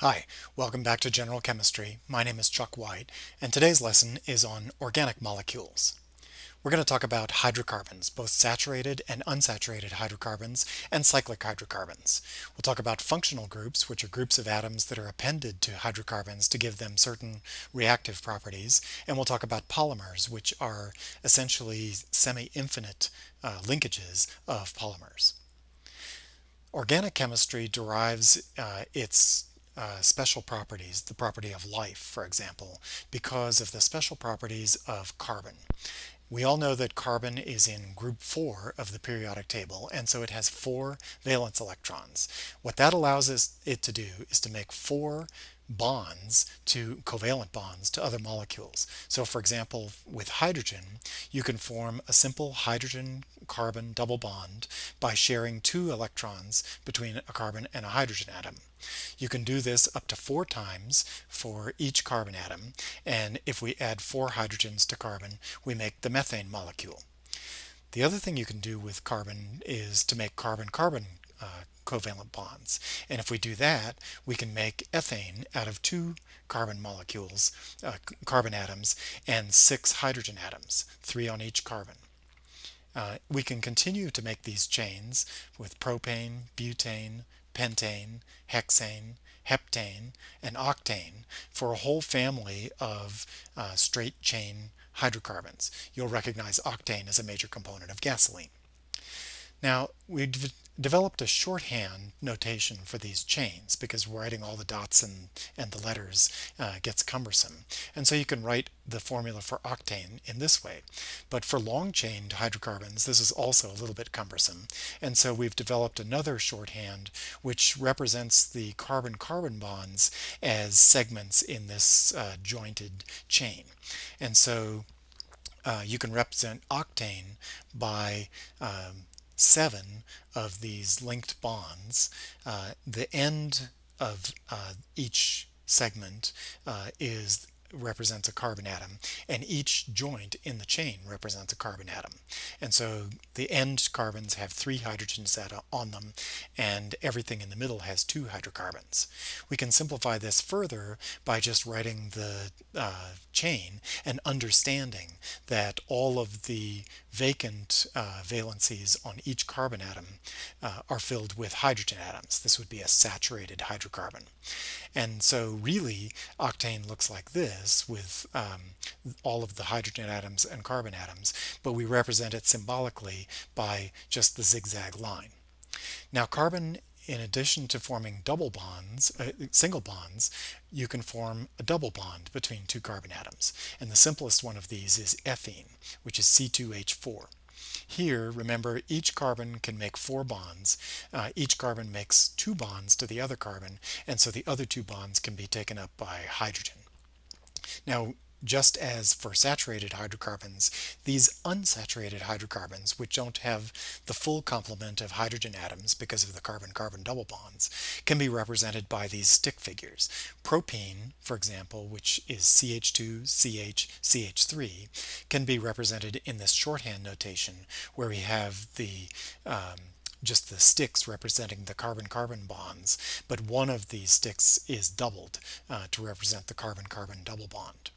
Hi, welcome back to General Chemistry. My name is Chuck Wight, and today's lesson is on organic molecules. We're going to talk about hydrocarbons, both saturated and unsaturated hydrocarbons, and cyclic hydrocarbons. We'll talk about functional groups, which are groups of atoms that are appended to hydrocarbons to give them certain reactive properties, and we'll talk about polymers, which are essentially semi-infinite uh, linkages of polymers. Organic chemistry derives uh, its uh, special properties, the property of life, for example, because of the special properties of carbon. We all know that carbon is in group 4 of the periodic table, and so it has four valence electrons. What that allows us, it to do is to make four bonds to covalent bonds to other molecules. So for example, with hydrogen, you can form a simple hydrogen carbon double bond by sharing two electrons between a carbon and a hydrogen atom. You can do this up to four times for each carbon atom, and if we add four hydrogens to carbon, we make the methane molecule. The other thing you can do with carbon is to make carbon-carbon uh, covalent bonds. And if we do that, we can make ethane out of two carbon molecules, uh, carbon atoms, and six hydrogen atoms, three on each carbon. Uh, we can continue to make these chains with propane, butane, pentane, hexane, heptane, and octane for a whole family of uh, straight chain hydrocarbons. You'll recognize octane as a major component of gasoline. Now, we developed a shorthand notation for these chains because writing all the dots and, and the letters uh, gets cumbersome. And so you can write the formula for octane in this way. But for long-chained hydrocarbons, this is also a little bit cumbersome. And so we've developed another shorthand which represents the carbon-carbon bonds as segments in this uh, jointed chain. And so uh, you can represent octane by um, seven of these linked bonds. Uh, the end of uh, each segment uh, is represents a carbon atom and each joint in the chain represents a carbon atom. And so the end carbons have three hydrogens on them and everything in the middle has two hydrocarbons. We can simplify this further by just writing the uh, chain and understanding that all of the vacant uh, valencies on each carbon atom uh, are filled with hydrogen atoms. This would be a saturated hydrocarbon. And so really octane looks like this with um, all of the hydrogen atoms and carbon atoms, but we represent it symbolically by just the zigzag line. Now carbon in addition to forming double bonds, uh, single bonds, you can form a double bond between two carbon atoms. And the simplest one of these is ethene, which is C2H4. Here, remember, each carbon can make four bonds. Uh, each carbon makes two bonds to the other carbon, and so the other two bonds can be taken up by hydrogen. Now, just as for saturated hydrocarbons, these unsaturated hydrocarbons, which don't have the full complement of hydrogen atoms because of the carbon-carbon double bonds, can be represented by these stick figures. Propene, for example, which is CH2, CH, CH3, can be represented in this shorthand notation where we have the um, just the sticks representing the carbon-carbon bonds, but one of these sticks is doubled uh, to represent the carbon-carbon double bond.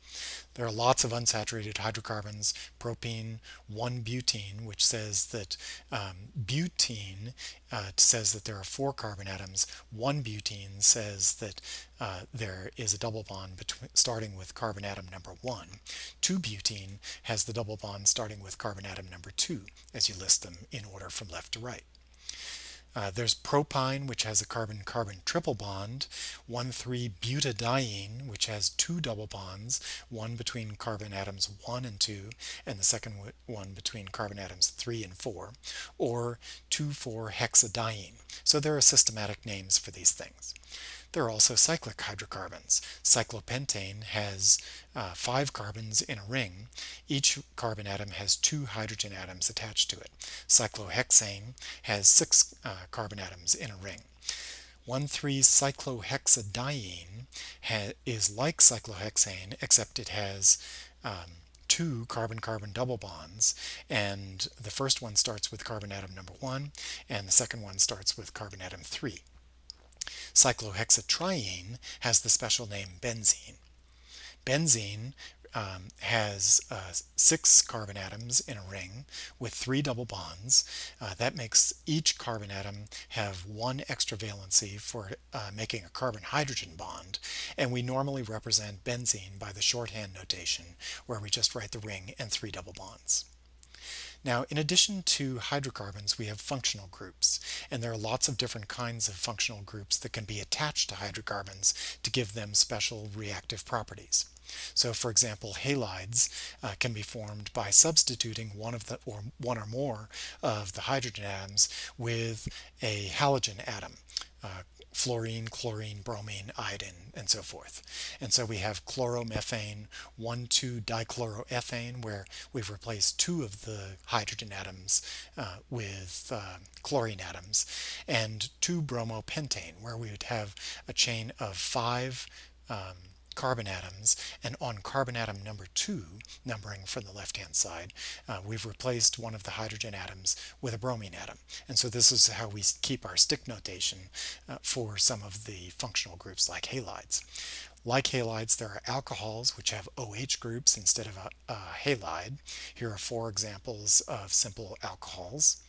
There are lots of unsaturated hydrocarbons, propene, 1-butene, which says that um, butene uh, says that there are four carbon atoms. 1-butene says that uh, there is a double bond between, starting with carbon atom number 1. 2-butene has the double bond starting with carbon atom number 2 as you list them in order from left to right. Uh, there's propyne, which has a carbon-carbon triple bond, 1,3-butadiene, which has two double bonds, one between carbon atoms 1 and 2, and the second one between carbon atoms 3 and 4, or 2,4-hexadiene. So there are systematic names for these things. There are also cyclic hydrocarbons. Cyclopentane has uh, five carbons in a ring. Each carbon atom has two hydrogen atoms attached to it. Cyclohexane has six uh, carbon atoms in a ring. 1,3-cyclohexadiene is like cyclohexane except it has um, two carbon-carbon double bonds and the first one starts with carbon atom number one and the second one starts with carbon atom three. Cyclohexatriene has the special name benzene. Benzene um, has uh, six carbon atoms in a ring with three double bonds. Uh, that makes each carbon atom have one extra valency for uh, making a carbon-hydrogen bond, and we normally represent benzene by the shorthand notation where we just write the ring and three double bonds. Now, in addition to hydrocarbons, we have functional groups, and there are lots of different kinds of functional groups that can be attached to hydrocarbons to give them special reactive properties. So for example, halides uh, can be formed by substituting one of the or one or more of the hydrogen atoms with a halogen atom. Uh, fluorine, chlorine, bromine, iodine, and so forth. And so we have chloromethane 1,2-dichloroethane, where we've replaced two of the hydrogen atoms uh, with uh, chlorine atoms, and 2-bromopentane, where we would have a chain of five um, carbon atoms and on carbon atom number two numbering from the left hand side uh, we've replaced one of the hydrogen atoms with a bromine atom and so this is how we keep our stick notation uh, for some of the functional groups like halides like halides, there are alcohols which have OH groups instead of a, a halide. Here are four examples of simple alcohols.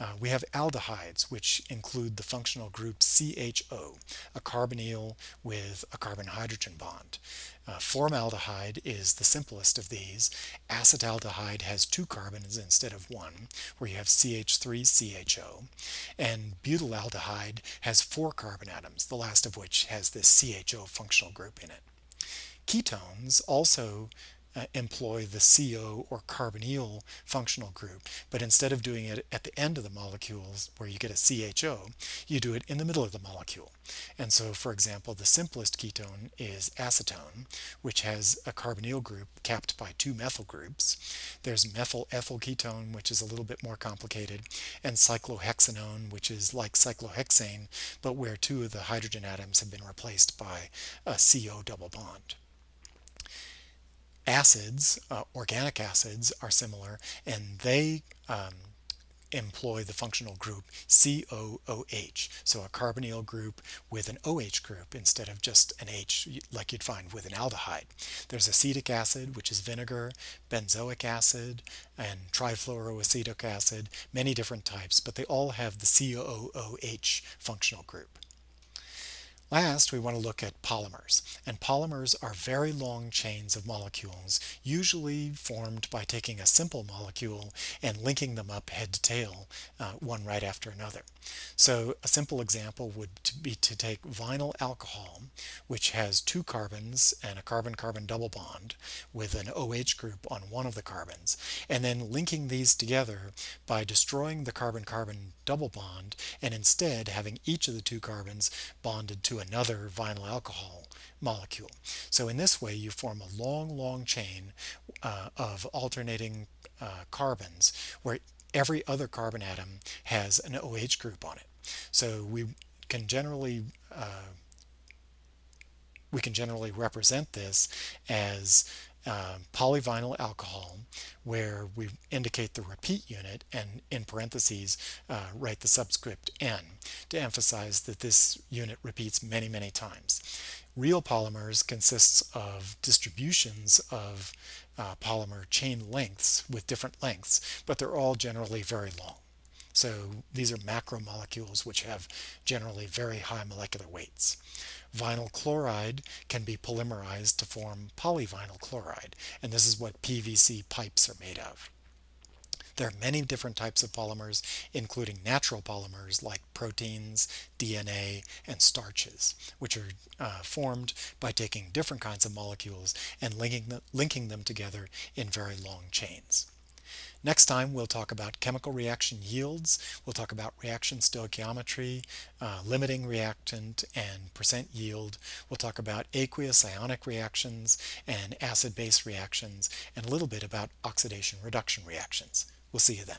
Uh, we have aldehydes, which include the functional group CHO, a carbonyl with a carbon-hydrogen bond. Uh, formaldehyde is the simplest of these. Acetaldehyde has two carbons instead of one, where you have CH3CHO. And butylaldehyde has four carbon atoms, the last of which has this CHO functional group in it. Ketones also uh, employ the CO or carbonyl functional group, but instead of doing it at the end of the molecules where you get a CHO, you do it in the middle of the molecule. And so, for example, the simplest ketone is acetone, which has a carbonyl group capped by two methyl groups. There's methyl ethyl ketone, which is a little bit more complicated, and cyclohexanone, which is like cyclohexane, but where two of the hydrogen atoms have been replaced by a CO double bond. Acids, uh, organic acids, are similar, and they um, employ the functional group COOH, so a carbonyl group with an OH group instead of just an H like you'd find with an aldehyde. There's acetic acid, which is vinegar, benzoic acid, and trifluoroacetic acid, many different types, but they all have the COOH functional group. Last, we want to look at polymers. And polymers are very long chains of molecules, usually formed by taking a simple molecule and linking them up head to tail, uh, one right after another. So a simple example would be to take vinyl alcohol, which has two carbons and a carbon-carbon double bond with an OH group on one of the carbons, and then linking these together by destroying the carbon-carbon double bond and instead having each of the two carbons bonded to another vinyl alcohol molecule. So in this way you form a long, long chain uh, of alternating uh, carbons where every other carbon atom has an OH group on it. So we can generally uh, we can generally represent this as uh, polyvinyl alcohol where we indicate the repeat unit and in parentheses uh, write the subscript n to emphasize that this unit repeats many many times. Real polymers consists of distributions of uh, polymer chain lengths with different lengths but they're all generally very long. So these are macromolecules which have generally very high molecular weights. Vinyl chloride can be polymerized to form polyvinyl chloride, and this is what PVC pipes are made of. There are many different types of polymers, including natural polymers like proteins, DNA, and starches, which are uh, formed by taking different kinds of molecules and linking, the, linking them together in very long chains. Next time we'll talk about chemical reaction yields, we'll talk about reaction stoichiometry, uh, limiting reactant and percent yield, we'll talk about aqueous ionic reactions and acid-base reactions, and a little bit about oxidation reduction reactions. We'll see you then.